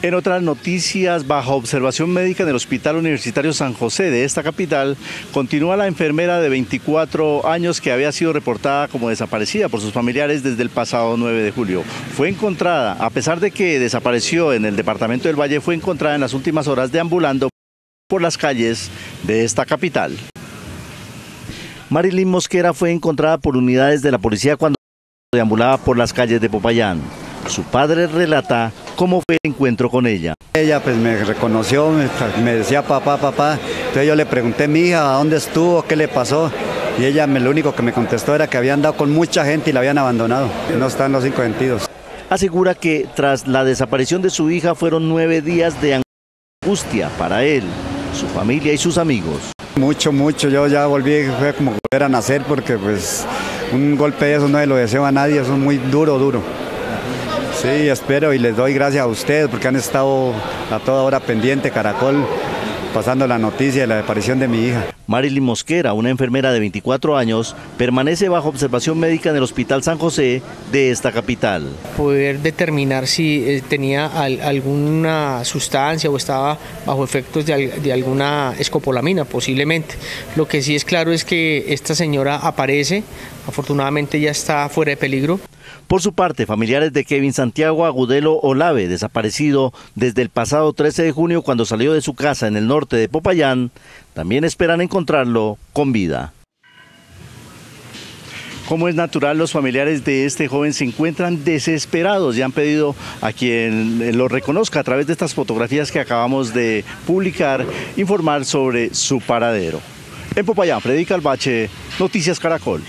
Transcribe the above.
En otras noticias, bajo observación médica en el Hospital Universitario San José de esta capital, continúa la enfermera de 24 años que había sido reportada como desaparecida por sus familiares desde el pasado 9 de julio. Fue encontrada, a pesar de que desapareció en el departamento del Valle, fue encontrada en las últimas horas deambulando por las calles de esta capital. Marilyn Mosquera fue encontrada por unidades de la policía cuando deambulaba por las calles de Popayán. Su padre relata cómo fue el encuentro con ella. Ella pues me reconoció, me, decía papá, papá. Entonces yo le pregunté, mi hija, ¿a dónde estuvo? ¿Qué le pasó? Y ella me, lo único que me contestó era que habían dado con mucha gente y la habían abandonado. No están los cinco sentidos. Asegura que tras la desaparición de su hija fueron nueve días de angustia para él, su familia y sus amigos. Mucho, mucho. Yo ya volví, fue como volver a nacer porque pues un golpe de eso no lo deseo a nadie, eso es muy duro, duro. Sí, espero y les doy gracias a ustedes porque han estado a toda hora pendiente, Caracol, pasando la noticia de la desaparición de mi hija. Marilyn Mosquera, una enfermera de 24 años, permanece bajo observación médica en el Hospital San José de esta capital. Poder determinar si eh, tenía alguna sustancia o estaba bajo efectos de, de alguna escopolamina, posiblemente. Lo que sí es claro es que esta señora aparece, afortunadamente ya está fuera de peligro. Por su parte, familiares de Kevin Santiago Agudelo Olave, desaparecido desde el pasado 13 de junio cuando salió de su casa en el norte de Popayán, también esperan encontrarlo con vida. Como es natural, los familiares de este joven se encuentran desesperados y han pedido a quien lo reconozca a través de estas fotografías que acabamos de publicar informar sobre su paradero. En Popayán, Freddy Calvache, Noticias Caracol.